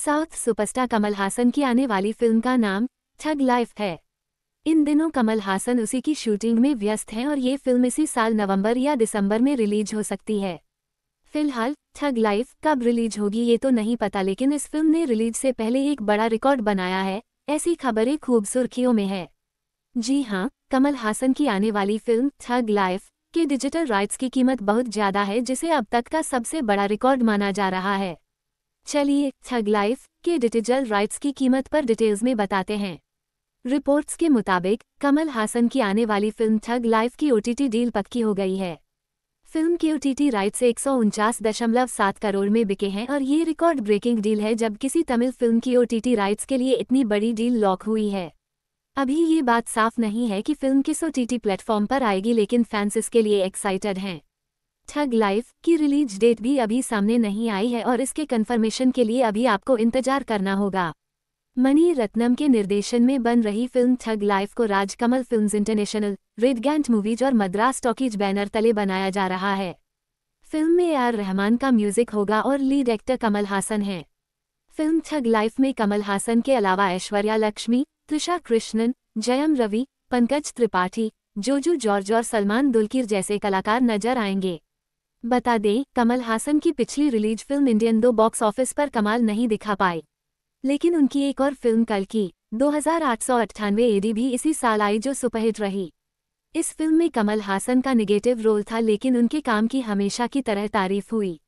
South superstar कमल हासन की आने वाली फ़िल्म का नाम ठग लाइफ है। इन दिनों कमल हासन उसी की शूटिंग में व्यस्त हैं और ये फ़िल्म इसी साल नवंबर या दिसंबर में रिलीज़ हो सकती है। फ़िलहाल, ठग लाइफ कब रिलीज़ होगी ये तो नहीं पता, लेकिन इस फ़िल्म ने रिलीज़ से पहले एक बड़ा रिकॉर्ड बनाया है, ऐसी खबरें खूब सुर्खियों में है। जी हाँ कमल हासन की आने वाली फ़िल्म ठग लाइफ के डिजिटल राइट्स की कीमत बहुत ज़्यादा है, जिसे अब तक का सबसे बड़ा रिकॉर्ड माना जा रहा है। चलिए ठग लाइफ के डिजिटल राइट्स की कीमत पर डिटेल्स में बताते हैं। रिपोर्ट्स के मुताबिक, कमल हासन की आने वाली फ़िल्म ठग लाइफ की ओटीटी डील पक्की हो गई है। फ़िल्म की ओटीटी राइट्स एक करोड़ में बिके हैं और ये रिकॉर्ड ब्रेकिंग डील है जब किसी तमिल फ़िल्म की ओटीटी राइट्स के लिए इतनी बड़ी डील लॉक हुई है। अभी ये बात साफ़ नहीं है कि फ़िल्म किस ओटीटी प्लेटफॉर्म पर आएगी, लेकिन फैंस इसके लिए एक्साइटेड हैं। ठग लाइफ की रिलीज़ डेट भी अभी सामने नहीं आई है और इसके कंफर्मेशन के लिए अभी आपको इंतज़ार करना होगा। मनी रत्नम के निर्देशन में बन रही फ़िल्म ठग लाइफ को Rajkamal films international red giant movies और मद्रास टॉकीज बैनर तले बनाया जा रहा है। फ़िल्म में आर रहमान का म्यूज़िक होगा और लीड एक्टर कमल हासन है। फ़िल्म ठग लाइफ में कमल हासन के अलावा ऐश्वर्या लक्ष्मी त्रिशा कृष्णन, जयम रवि, पंकज त्रिपाठी, जोजू जॉर्ज और सलमान दुलकीर जैसे कलाकार नज़र आएँगे। बता दें, कमल हासन की पिछली रिलीज़ फ़िल्म इंडियन दो बॉक्स ऑफ़िस पर कमाल नहीं दिखा पाए। लेकिन उनकी एक और फ़िल्म कल की, दो हज़ार आठ सौ अट्ठानवे एडी भी इसी साल आई जो सुपरहिट रही। इस फ़िल्म में कमल हासन का निगेटिव रोल था, लेकिन उनके काम की हमेशा की तरह तारीफ़ हुई।